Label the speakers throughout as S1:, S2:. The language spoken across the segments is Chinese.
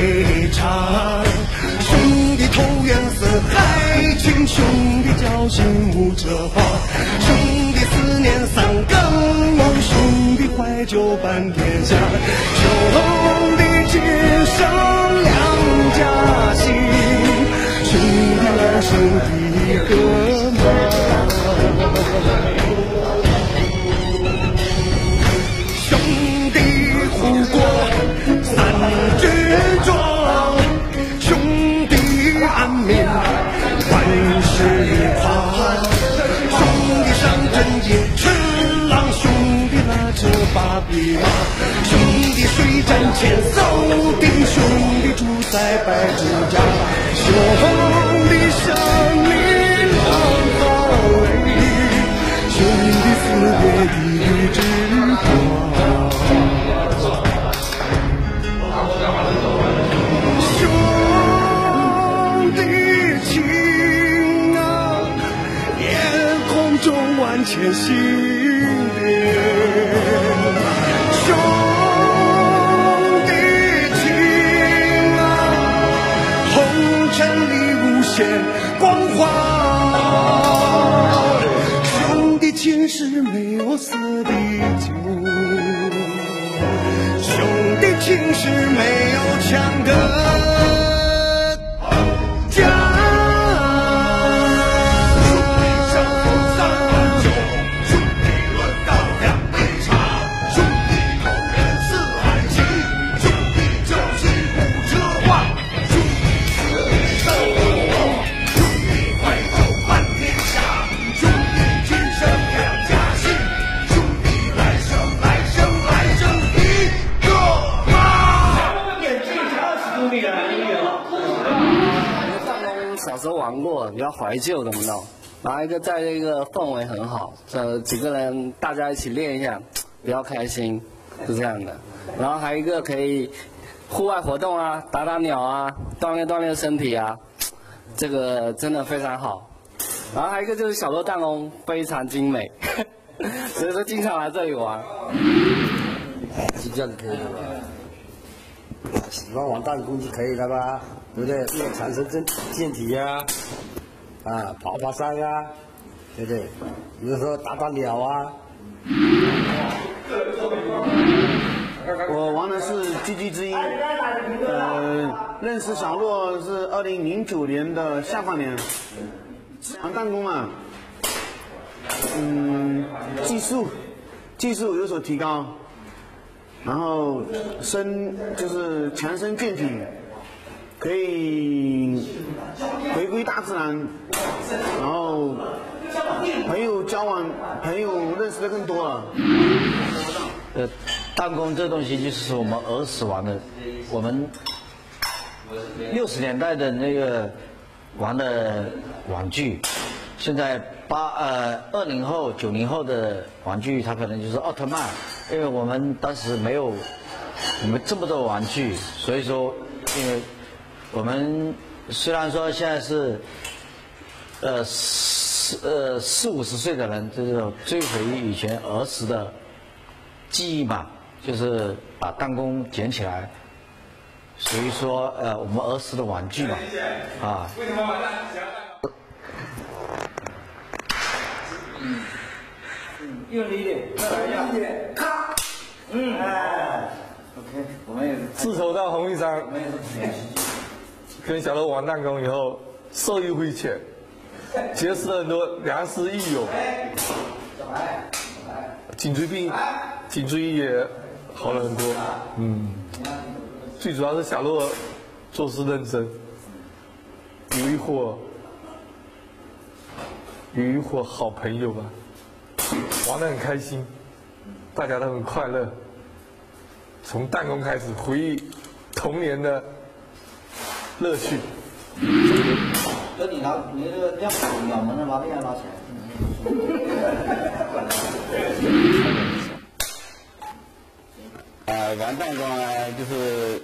S1: 两杯茶。兄弟投缘四海情，兄弟交心无遮怕。兄弟思念三更梦，兄弟怀旧伴天下。兄弟今生两家心，兄弟来生水战千艘艇，兄弟住在百之家，兄弟想你两行泪，兄弟思别一枝花。兄弟情啊，夜空中万千星点。情是没有墙
S2: 的。时候玩过，比较怀旧的，你知道。然后一个在这个氛围很好，这几个人大家一起练一下，比较开心，是这样的。然后还有一个可以户外活动啊，打打鸟啊，锻炼锻炼身体啊，这个真的非常好。然后还有一个就是小豆弹弓非常精美，所以说经常来这里玩。
S3: 是这样可以吧？喜欢玩弹弓就可以了吧？对不对？练强身健健体呀、啊，爬爬山啊，对不对？有的时候打打鸟啊，
S4: 我玩的是 GG 之音，呃，认识小洛是二零零九年的下半年，玩弹弓啊，嗯，技术技术有所提高，然后身就是强身健体，可以回归大自然，然后朋友交往，朋友认识的更多了。
S5: 呃，弹弓这东西就是我们儿时玩的，我们六十年代的那个玩的玩具，现在八呃二零后九零后的玩具，它可能就是奥特曼，因为我们当时没有我们这么多玩具，所以说，因为我们虽然说现在是呃四呃四五十岁的人，就是追回以前儿时的记忆嘛，就是把弹弓捡起来，属于说呃我们儿时的玩具嘛，啊。
S2: 用力一点，再来一点，咔，嗯，哎，OK，我们也是。
S6: 自首。到红玉山，跟小楼玩弹弓以后，受益匪浅，结识了很多良师益友，颈椎病、颈椎也好了很多。嗯，最主要是小洛做事认真，有一伙有一伙好朋友吧，玩得很开心，大家都很快乐。从弹弓开始回忆童年的乐趣。
S5: 那你拿，你那个量两门的拿电拿钱。
S7: 啊，玩弹弓啊，就是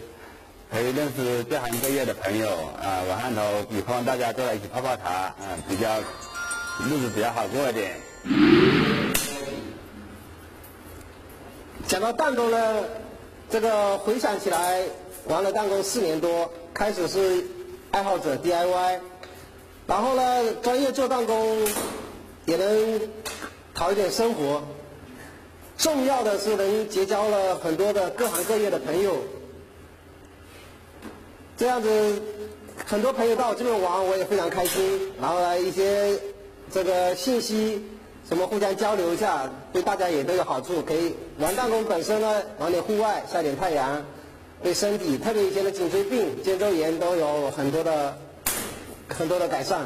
S7: 可以认识各行各业的朋友啊，玩上头，有空大家坐在一起泡泡茶，啊，比较日子比较好过一点。
S8: 讲到弹弓呢，这个回想起来，玩了弹弓四年多，开始是爱好者 DIY，然后呢，专业做弹弓也能讨一点生活。重要的是能结交了很多的各行各业的朋友，这样子很多朋友到我这边玩，我也非常开心。然后呢，一些这个信息什么互相交流一下，对大家也都有好处。可以玩弹弓本身呢，玩点户外晒点太阳，对身体，特别以前的颈椎病、肩周炎都有很多的很多的改善。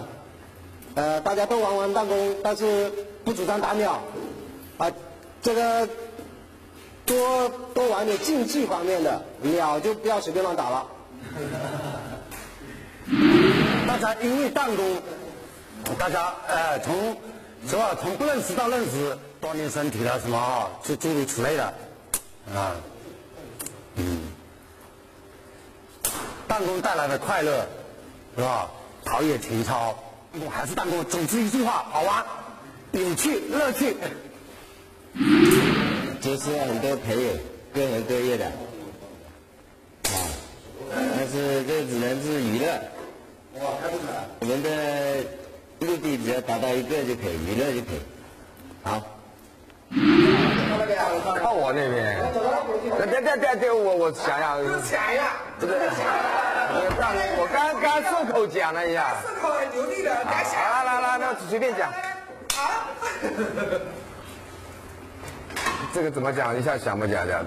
S8: 呃，大家都玩玩弹弓，但是不主张打鸟啊。这个多多玩点竞技方面的，鸟就不要随便乱打了。
S3: 大家因为弹弓，大家呃从是吧？从不认识到认识，锻炼身体了什么啊，就诸如此类的啊，嗯，弹弓带来的快乐是吧？陶冶情操，还是弹弓。总之一句话，好玩、有趣、乐趣。
S9: 结识了很多朋友，各行各业的，啊，但是这只能是娱乐。我们的目的只要达到一个就可以，娱乐就可以。好。
S6: 靠我那边。别别别别，我我想想。
S1: 抢呀！
S6: 不是。我刚刚顺口讲了一下。
S1: 顺口很流利的，该想。
S6: 来来来，那随便讲。
S1: 啊。
S6: 这个怎么讲？一下想不起来的。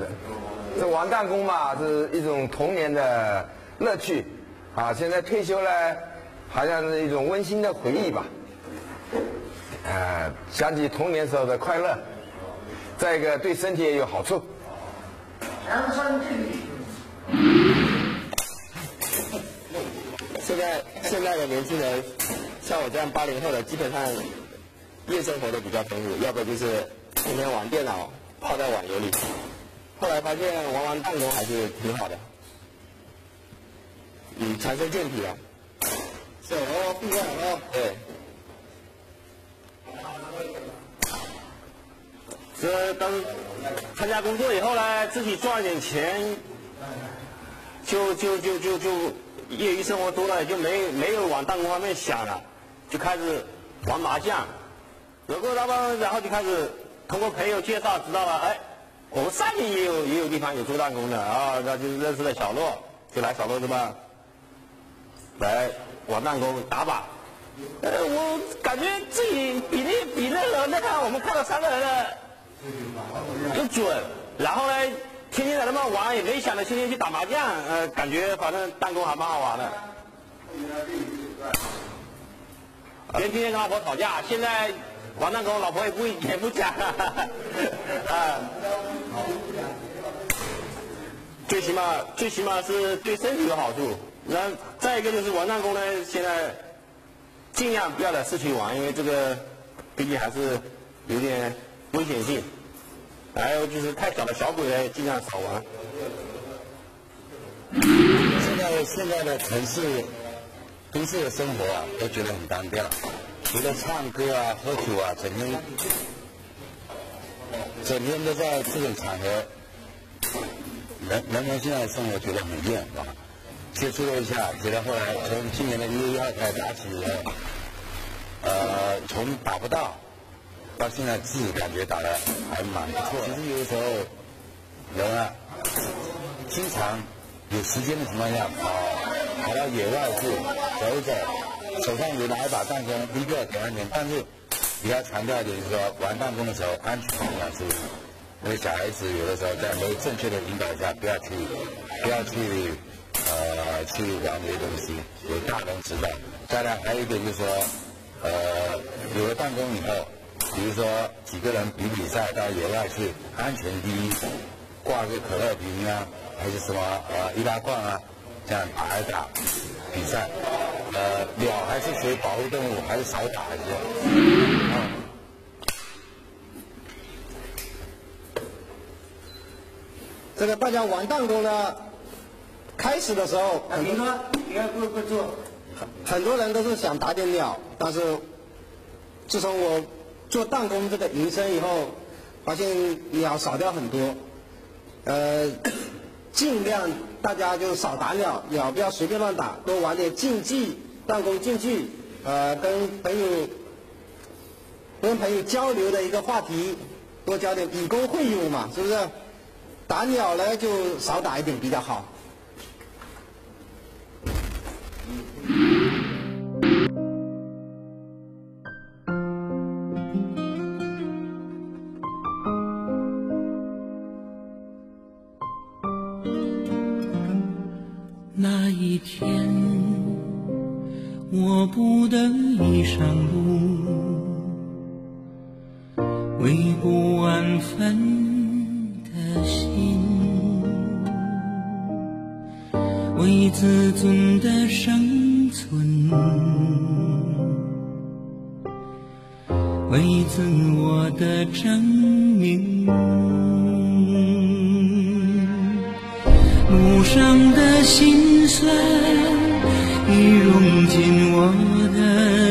S6: 这玩弹弓嘛，是一种童年的乐趣，啊，现在退休了，好像是一种温馨的回忆吧。呃，想起童年时候的快乐，再一个对身体也有好处。
S9: 现在现在的年轻人，像我这样八零后的，基本上夜生活都比较丰富，要不就是天天玩电脑。泡在网游里，后来发现玩玩弹弓还是挺好的，嗯，强身健体啊。是哦，不一样哦。对。这当参加工作以后呢，自己赚一点钱，就就就就就业余生活多了，就没没有往弹弓方面想了，就开始玩麻将，然后他们然后就开始。通过朋友介绍知道了，哎，我们山里也有也有地方有做弹弓的啊，那就认识了小洛，就来小洛这边来玩弹弓打靶。呃，我感觉自己比那比那个那个我们看到三个人的更准，然后呢，天天在那边玩，也没想着天天去打麻将，呃，感觉反正弹弓还蛮好玩的。连天天跟老婆吵架，现在。玩弹弓，老婆也不也不讲了，啊，最起码最起码是对身体有好处。然后再一个就是玩弹弓呢，现在尽量不要在市区玩，因为这个毕竟还是有点危险性。还有就是太小的小鬼呢，尽量少玩。
S3: 现在现在的城市都市的生活啊，都觉得很单调。除了唱歌啊、喝酒啊，整天整天都在这种场合，人人们现在生活觉得很厌烦。接触了一下，觉得后来从今年的一月一号开始打起呃，从打不到到现在自己感觉打的还蛮不错。其实有的时候人啊，经常有时间的情况下跑跑到野外去走走。手上有拿一把弹弓，第一个挺安全，但是比较强调就是说玩弹弓的时候安全重要？因为小孩子有的时候在没有正确的引导下，不要去，不要去，呃，去玩这些东西，有大人指导。再来还有一点就是说，呃，有了弹弓以后，比如说几个人比比赛到野外去，安全第一，挂个可乐瓶啊，还是什么呃易拉罐啊，这样打一打比赛。呃，鸟还是属于保护动物，还是少打一些。
S8: 这个大家玩弹弓呢，开始的时候，很多你看不不做，很很多人都是想打点鸟，但是自从我做弹弓这个营生以后，发现鸟少掉很多，呃，尽量大家就少打鸟，鸟不要随便乱打，多玩点竞技，弹弓竞技，呃，跟朋友跟朋友交流的一个话题，多交点以工会友嘛，是不是？打鸟呢就少打一点比较好。
S10: 天，我不得已上路，为不安分的心，为自尊的生存，为自我的证明。无声的心酸已融进我的。